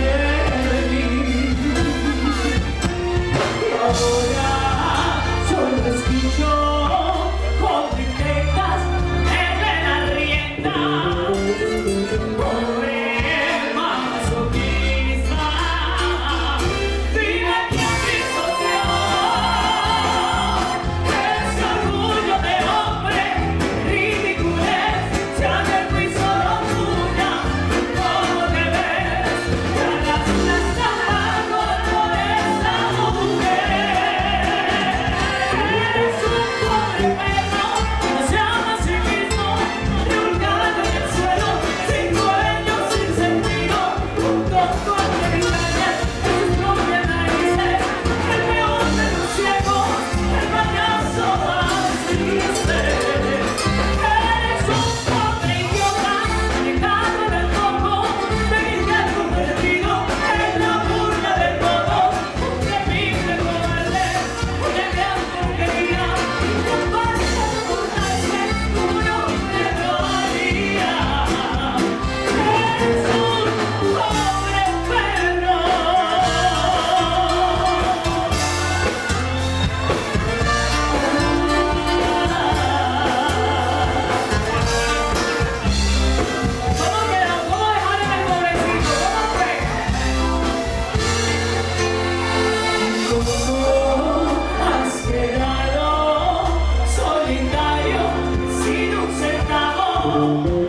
Yeah. Música